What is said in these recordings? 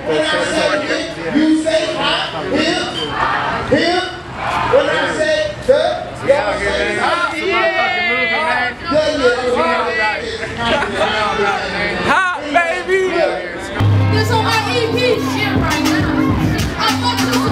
shoulder. You say hot, him, him. When I say the, y'all say hot, Hot, baby! This on my EP shit right now. I'm fucking some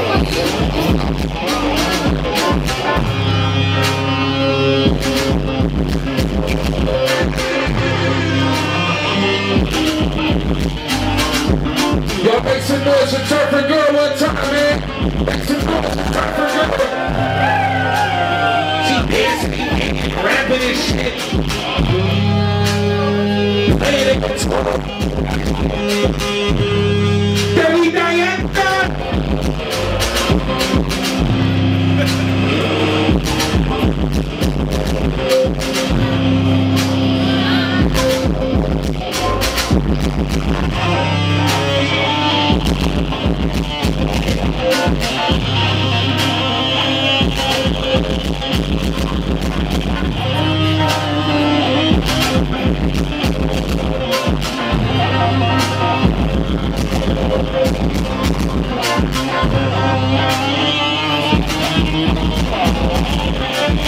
noise for Girl one time, man. Girl. She dancing, rapping and shit. Playing it guitar. Diana.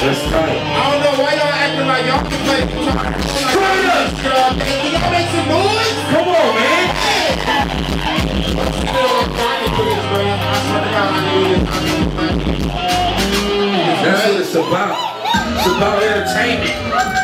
I don't know why y'all acting like y'all can play guitar. Try it. Can y'all make some noise? It's about entertainment.